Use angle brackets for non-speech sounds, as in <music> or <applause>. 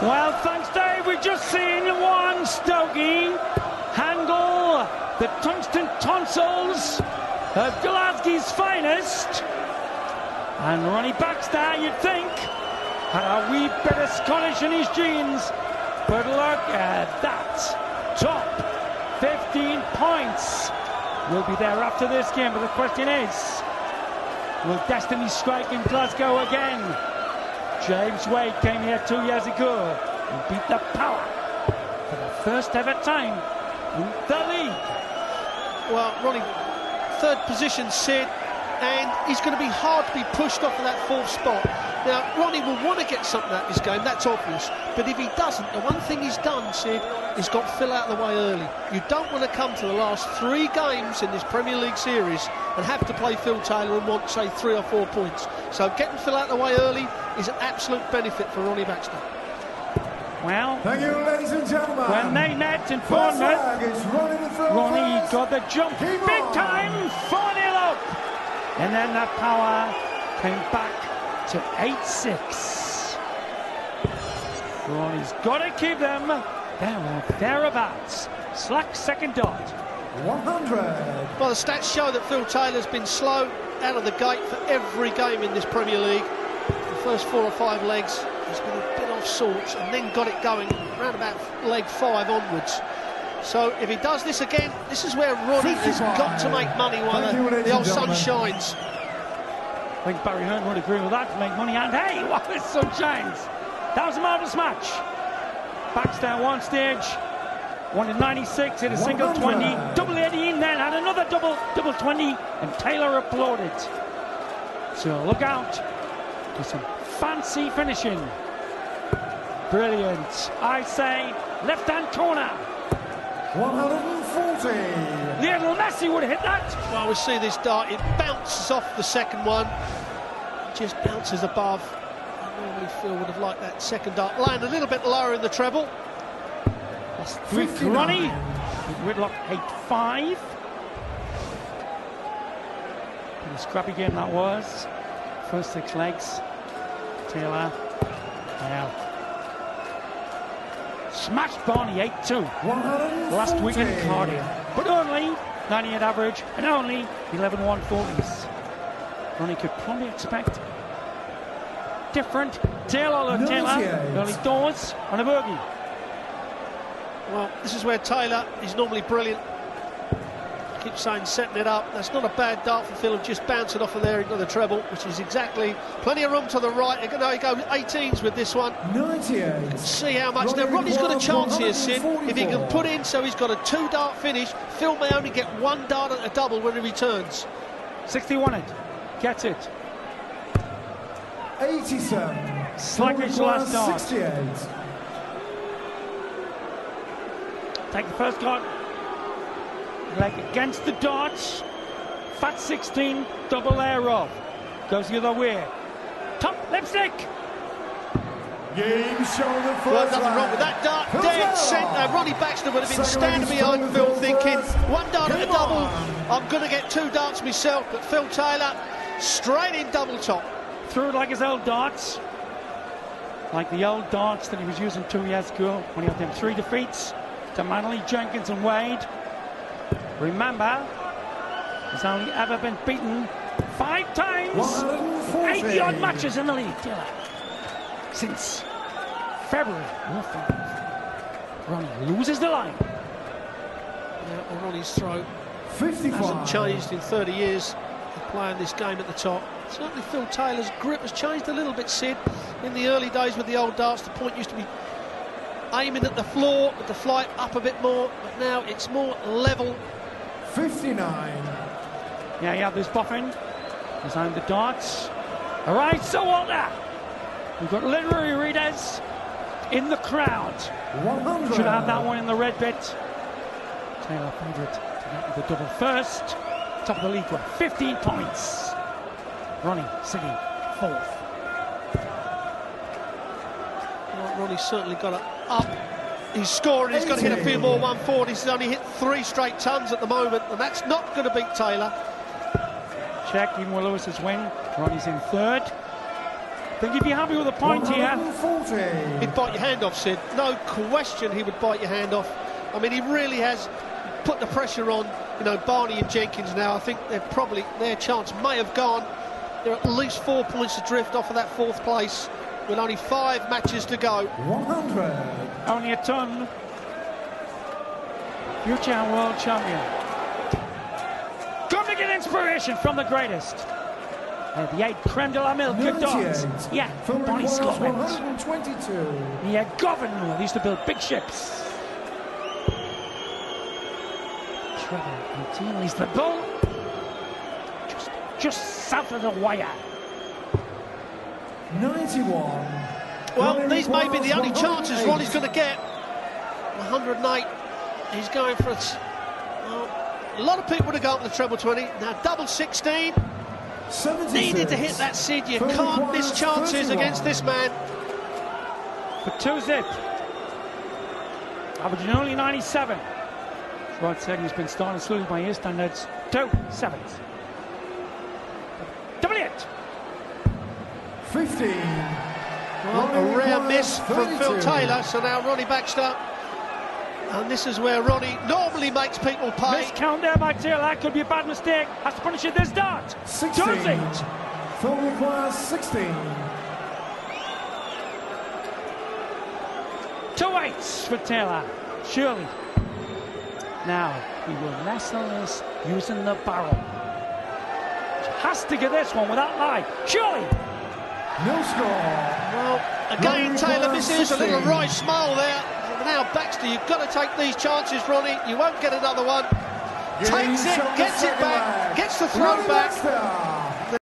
Well, thanks, Dave. We've just seen one Stogie handle the tungsten tonsils of Glasgow's finest. And Ronnie Baxter, you'd think, had a wee bit of Scottish in his genes. But look at that. Top 15 points. We'll be there after this game, but the question is, will destiny strike in Glasgow again? James Wade came here two years ago and beat the power for the first ever time in the league. Well, Ronnie, third position, Sid, and he's going to be hard to be pushed off of that fourth spot. Now, Ronnie will want to get something out of this game, that's obvious. But if he doesn't, the one thing he's done, Sid, is got Phil out of the way early. You don't want to come to the last three games in this Premier League series and have to play Phil Taylor and want, say, three or four points. So getting Phil out of the way early is an absolute benefit for Ronnie Baxter. Well, Thank you, ladies and gentlemen. when they met in First Bournemouth, Ronnie the third Ronnie got the jump Keep big on. time, 4 0 up. And then the power came back to 8 6. Ronnie's got to keep them there or thereabouts. Slack second dot. 100. Well, the stats show that Phil Taylor's been slow out of the gate for every game in this Premier League. The first four or five legs, he's been a bit off sorts and then got it going around about leg five onwards. So if he does this again, this is where Ronnie has 55. got to make money while Thank you, the, the old sun shines. I think Barry Hearn would agree with that to make money. And hey, <laughs> what the sun shines. That was a marvellous match. Baxter one stage, one in 96, hit a single 20, double 18, then had another double, double 20, and Taylor applauded. So look out for some fancy finishing. Brilliant. I say left hand corner. 140. Lionel Messi would have hit that. Well, we see this dart, it bounces off the second one, just bounces above. I normally Phil would have liked that second dart land a little bit lower in the treble. That's three 59. Ronnie. Whitlock 8-5. Pretty scrappy game that was. First six legs. Taylor. Now. Smashed Barney 8-2 last week in Cardiff. But only 98 average and only 11 140s. Ronnie could probably expect different. Taylor Taylor 98. early doors on a bogey. Well, this is where Taylor is normally brilliant. Keep saying setting it up. That's not a bad dart for Phil of just bouncing off of there into the treble, which is exactly plenty of room to the right. They're going to go 18s with this one. 98. See how much. Now, Ronnie Ronnie's got a chance here, Sid. If he can put in so he's got a two dart finish, Phil may only get one dart at a double when he returns. 61 it. Gets it. 87. Sluggish last dart. 68. Take the first dart. Leg against the darts. Fat 16, double air off. Goes the other way. Top lipstick. Game shown the first Well, nothing wrong with that dart. Phil Dead centre. Ronnie Baxter would have been Second standing behind Phil Phil Taylor thinking, one dart at a double. on. I'm going to get two darts myself, but Phil Taylor straight in double top. Threw it like his old darts. Like the old darts that he was using two years ago when he had them three defeats to Manley, Jenkins, and Wade. Remember, he's only ever been beaten five times. 140. 80 odd matches in the league, Taylor. Since February 05. Ronnie loses the line. Now, on Ronnie's throw 55. hasn't changed in 30 years of playing this game at the top. Certainly Phil Taylor's grip has changed a little bit, Sid. In the early days with the old darts, the point used to be aiming at the floor, with the flight up a bit more, but now it's more level. 59. Yeah, yeah, there's Boffin. Designed the darts. All right, so Walter. We've got literary readers in the crowd. 100. Should have that one in the red bit. Taylor favourite to get the double first. Top of the league with 15 points. Ronnie sitting fourth. Well, Ronnie's certainly got it up. He's scoring, he's got to hit a few more 140s. He's only hit three straight tons at the moment, and that's not going to beat Taylor. Check, even with Lewis's win. Ronnie's in third. think he'd be happy with a point here. He'd bite your hand off, Sid. No question he would bite your hand off. I mean, he really has put the pressure on, you know, Barney and Jenkins now. I think they're probably, their chance may have gone. They're at least four points adrift off of that fourth place with only five matches to go. 100. Only a ton. Future world champion. Come to get inspiration from the greatest. Uh, the eight creme de la milk of dogs. Yeah, from Bonnie Scotland. 122. Yeah, Governor used to build big ships. Trevor continues the ball. Just, just south of the wire. 91. Well, Ronnie these may be the only chances 108. Ronnie's going to get. 108. He's going for it. Well, a lot of people would have gone for the treble 20. Now, double 16. 76. Needed to hit that, Sid. You can't miss chances 31. against this man. For two zip. Averaging only 97. Rod said he's been starting slowly by his standards. Two sevens. Double it. 15. Well, a rare requires miss from Phil Taylor. So now Ronnie Baxter. And this is where Ronnie normally makes people pay. Miscount there by Taylor. That could be a bad mistake. Has to punish it this dart. 16. Does it? Phil requires 16. Two eights for Taylor. Surely. Now, he will nestle this using the barrel. Has to get this one without lie. Surely. No score. Well, again, Taylor misses a little 16. right smile there. Now, Baxter, you've got to take these chances, Ronnie. You won't get another one. Takes it, gets it back, gets the throw back.